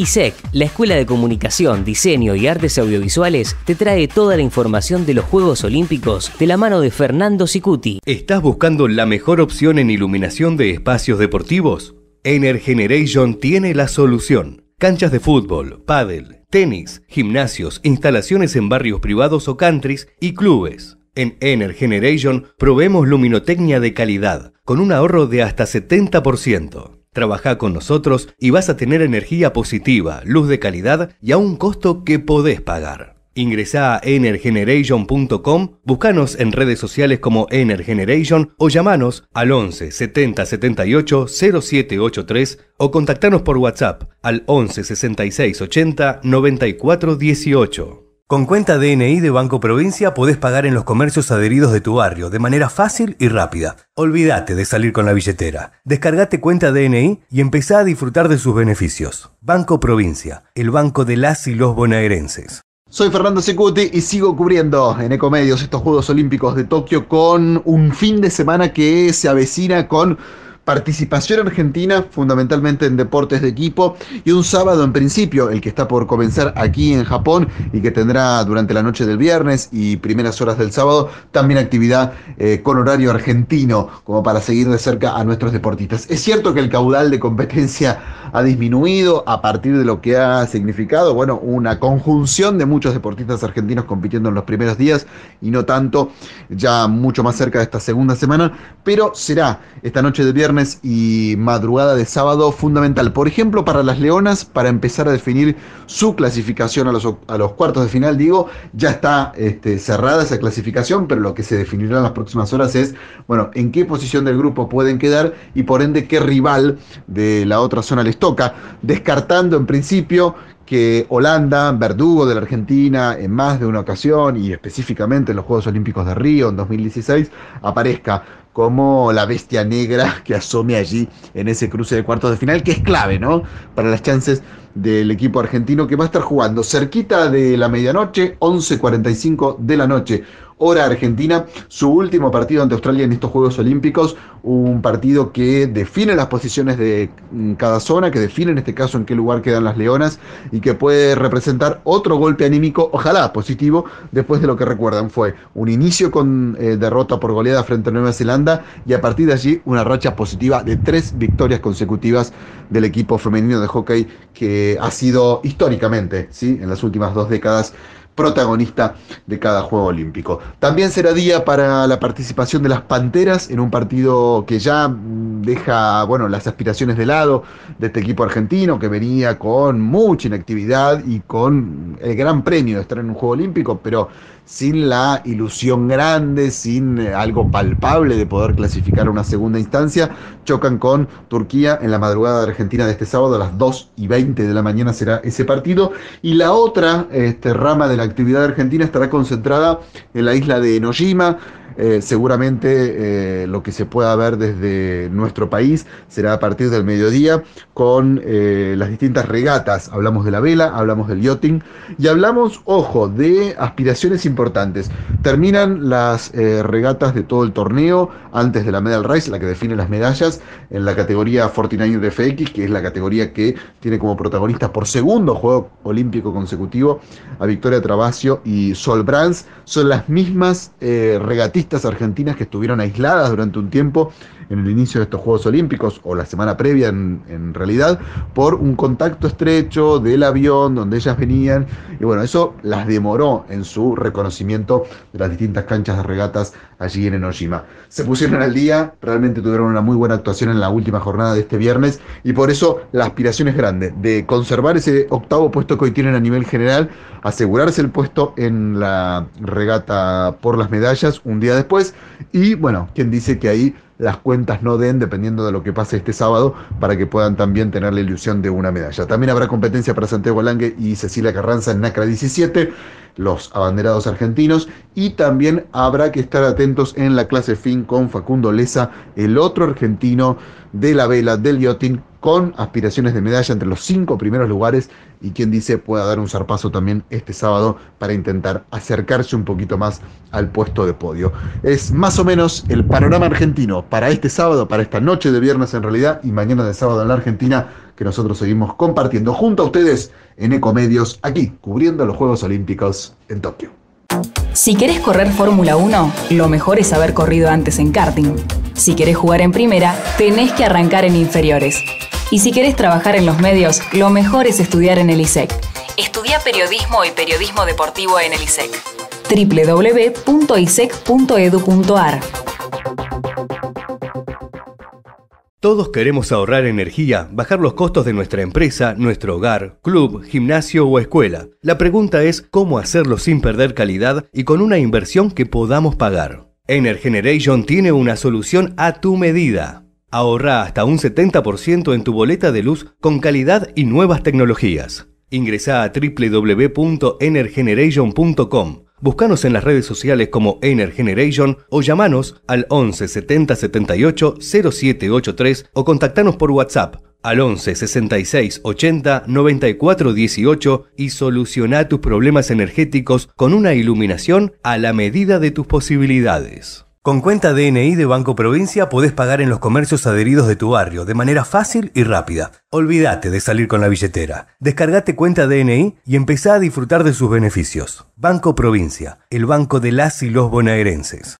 ISEC, la Escuela de Comunicación, Diseño y Artes Audiovisuales, te trae toda la información de los Juegos Olímpicos de la mano de Fernando Sicuti. ¿Estás buscando la mejor opción en iluminación de espacios deportivos? Energeneration tiene la solución. Canchas de fútbol, pádel, tenis, gimnasios, instalaciones en barrios privados o countries y clubes. En Energeneration probemos luminotecnia de calidad, con un ahorro de hasta 70%. Trabaja con nosotros y vas a tener energía positiva, luz de calidad y a un costo que podés pagar. Ingresa a energeneration.com, buscanos en redes sociales como Energeneration o llamanos al 11 70 78 0783 o contactanos por WhatsApp al 11 66 80 94 18. Con cuenta DNI de Banco Provincia podés pagar en los comercios adheridos de tu barrio de manera fácil y rápida. Olvídate de salir con la billetera. Descargate cuenta DNI y empezá a disfrutar de sus beneficios. Banco Provincia, el banco de las y los bonaerenses. Soy Fernando Secuti y sigo cubriendo en Ecomedios estos Juegos Olímpicos de Tokio con un fin de semana que se avecina con participación argentina fundamentalmente en deportes de equipo y un sábado en principio, el que está por comenzar aquí en Japón y que tendrá durante la noche del viernes y primeras horas del sábado también actividad eh, con horario argentino como para seguir de cerca a nuestros deportistas. Es cierto que el caudal de competencia ha disminuido a partir de lo que ha significado, bueno, una conjunción de muchos deportistas argentinos compitiendo en los primeros días y no tanto ya mucho más cerca de esta segunda semana, pero será esta noche del viernes y madrugada de sábado fundamental. Por ejemplo, para las Leonas, para empezar a definir su clasificación a los, a los cuartos de final, digo, ya está este, cerrada esa clasificación, pero lo que se definirá en las próximas horas es, bueno, en qué posición del grupo pueden quedar y por ende qué rival de la otra zona les toca, descartando en principio que Holanda, verdugo de la Argentina, en más de una ocasión y específicamente en los Juegos Olímpicos de Río en 2016, aparezca como la bestia negra que asome allí en ese cruce de cuartos de final, que es clave, ¿no? Para las chances del equipo argentino que va a estar jugando cerquita de la medianoche, 11.45 de la noche hora argentina, su último partido ante Australia en estos Juegos Olímpicos, un partido que define las posiciones de mm, cada zona, que define en este caso en qué lugar quedan las Leonas y que puede representar otro golpe anímico, ojalá positivo, después de lo que recuerdan fue un inicio con eh, derrota por goleada frente a Nueva Zelanda y a partir de allí una racha positiva de tres victorias consecutivas del equipo femenino de hockey que ha sido históricamente, ¿sí? en las últimas dos décadas, protagonista de cada Juego Olímpico. También será día para la participación de las Panteras en un partido que ya mm, deja bueno, las aspiraciones de lado de este equipo argentino que venía con mucha inactividad y con el gran premio de estar en un Juego Olímpico, pero sin la ilusión grande, sin eh, algo palpable de poder clasificar a una segunda instancia, chocan con Turquía en la madrugada de Argentina de este sábado a las 2 y 20 de la mañana será ese partido. Y la otra este, rama de la actividad argentina estará concentrada en la isla de Enojima, eh, seguramente eh, lo que se pueda ver desde nuestro país será a partir del mediodía con eh, las distintas regatas. Hablamos de la vela, hablamos del yachting y hablamos, ojo, de aspiraciones importantes. Terminan las regatas de todo el torneo antes de la Medal Race, la que define las medallas en la categoría 49 FX, que es la categoría que tiene como protagonistas por segundo juego olímpico consecutivo a Victoria Travasio y Sol Brands. Son las mismas regatistas argentinas que estuvieron aisladas durante un tiempo en el inicio de estos Juegos Olímpicos, o la semana previa en, realidad, por un contacto estrecho del avión donde ellas venían, y bueno, eso las demoró en su reconocimiento de las distintas canchas de regatas allí en Enoshima. Se pusieron al día, realmente tuvieron una muy buena actuación en la última jornada de este viernes, y por eso la aspiración es grande, de conservar ese octavo puesto que hoy tienen a nivel general, asegurarse el puesto en la regata por las medallas un día después, y bueno, quien dice que ahí las cuentas no den, dependiendo de lo que pase este sábado, para que puedan también tener la ilusión de una medalla. También habrá competencia para Santiago Lange y Cecilia Carranza en NACRA 17, los abanderados argentinos, y también habrá que estar atentos en la clase fin con Facundo Leza, el otro argentino de la vela del yachting, con aspiraciones de medalla entre los cinco primeros lugares y quien dice pueda dar un zarpazo también este sábado para intentar acercarse un poquito más al puesto de podio. Es más o menos el panorama argentino para este sábado, para esta noche de viernes en realidad y mañana de sábado en la Argentina que nosotros seguimos compartiendo junto a ustedes en Ecomedios, aquí cubriendo los Juegos Olímpicos en Tokio. Si querés correr Fórmula 1, lo mejor es haber corrido antes en karting. Si querés jugar en primera, tenés que arrancar en inferiores. Y si querés trabajar en los medios, lo mejor es estudiar en el ISEC. Estudia periodismo y periodismo deportivo en el ISEC. www.isec.edu.ar Todos queremos ahorrar energía, bajar los costos de nuestra empresa, nuestro hogar, club, gimnasio o escuela. La pregunta es cómo hacerlo sin perder calidad y con una inversión que podamos pagar. Energeneration tiene una solución a tu medida. Ahorra hasta un 70% en tu boleta de luz con calidad y nuevas tecnologías. Ingresa a www.energeneration.com Búscanos en las redes sociales como Energeneration o llamanos al 11 70 78 0783 o contactanos por WhatsApp al 11 66 80 94 18 y soluciona tus problemas energéticos con una iluminación a la medida de tus posibilidades. Con cuenta DNI de Banco Provincia podés pagar en los comercios adheridos de tu barrio de manera fácil y rápida. Olvídate de salir con la billetera. Descargate cuenta DNI y empezá a disfrutar de sus beneficios. Banco Provincia, el banco de las y los bonaerenses.